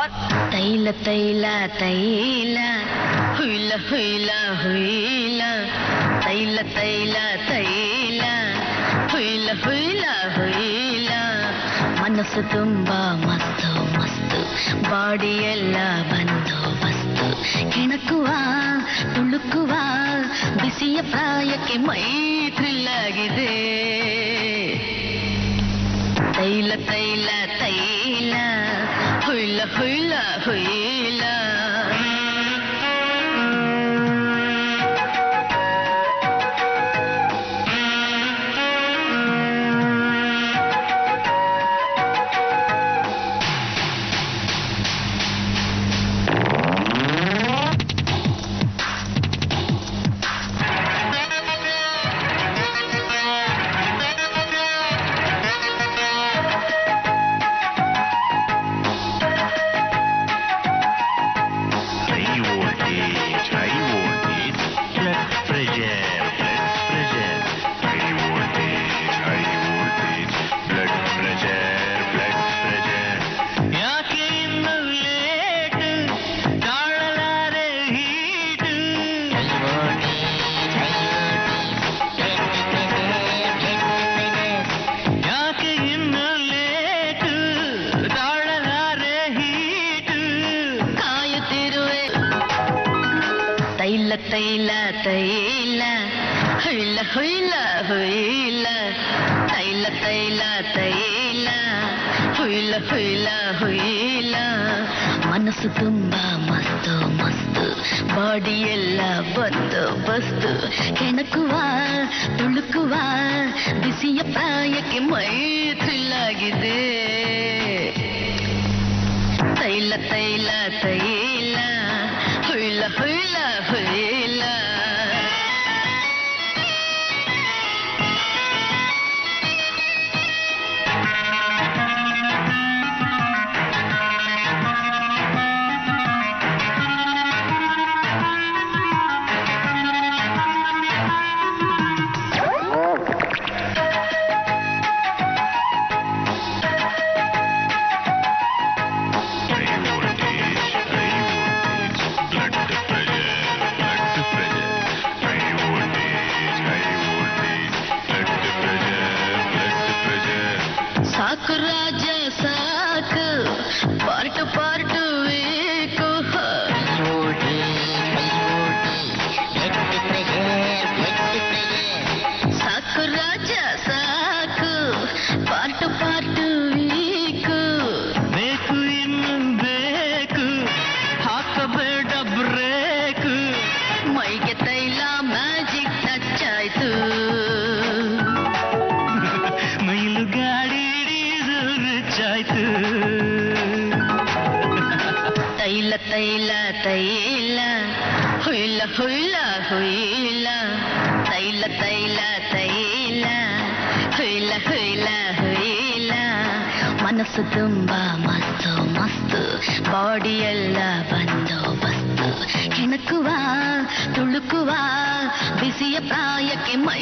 பார் தைல தைல தைல ஹுயில ஹுயில ஹுயில தைல தைல தைல ஹுயில ஹுயில ஹுயில ಮನಸ್ಸು ತುಂಬಾ ಮಸ್ತು ಮಸ್ತು ಬಾಡಿಯೆಲ್ಲ ಬಂದು ಬಸ್ತು ಕೆಣಕುವ ತುಳುಕುವ ಬಿಸಿಯ ಪ್ರಾಯಕ್ಕೆ ಮೈತ್ರಿಲ್ಲಾಗಿದೆ ತೈಲ ತೈಲ ತೈಲ 回了，回。तैला तैला हुइला हुइला हुइला तैला तैला तैला हुइला हुइला हुइला ಮನಸ್ಸು ತುಂಬಾ ಮಸ್ತು ಮಸ್ತು ಬಾಡಿಯೆಲ್ಲ ಬಂದು ಬಸ್ತು ಕೆಣಕುವ ತುಳುಕುವ ಬಿಸಿಯ ಪ್ರಾಯಕ್ಕೆ ಮೈಥಿಲಾಗಿದೆ ತೈಲ ತೈಲ ತೈಲ ಹುಯ್ಲ ಹುಯ್ಲ ಹುಯ್ಲ నాకు రాజసాకు పార్ట్ పార్ట్ தைல தைல ஹுயில ஹுயில ஹுயில தைல தைல தைல ஹுயில ஹுயில ஹுயில ಮನಸ್ಸು ತುಂಬಾ ಮಸ್ತು ಮಸ್ತು ಬಾಡಿಯೆಲ್ಲ ಬಂದು ಬಸ್ತು ಕೆಣಕುವ ತುಳುಕುವ ಬಿಸಿಯ ಪ್ರಾಯಕ್ಕೆ ಮೈ